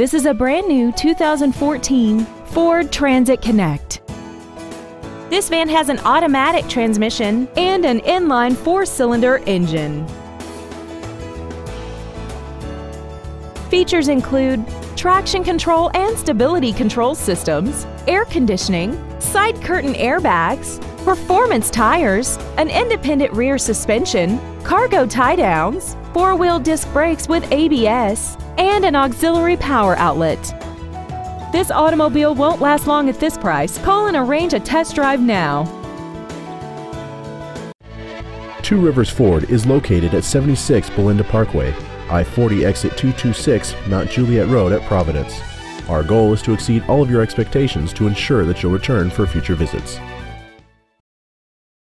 This is a brand new 2014 Ford Transit Connect. This van has an automatic transmission and an inline four-cylinder engine. Features include traction control and stability control systems, air conditioning, side curtain airbags, performance tires, an independent rear suspension, cargo tie-downs, four-wheel disc brakes with ABS, and an auxiliary power outlet. This automobile won't last long at this price. Call and arrange a test drive now. Two Rivers Ford is located at 76 Belinda Parkway, I-40 exit 226, Mount Juliet Road at Providence. Our goal is to exceed all of your expectations to ensure that you'll return for future visits.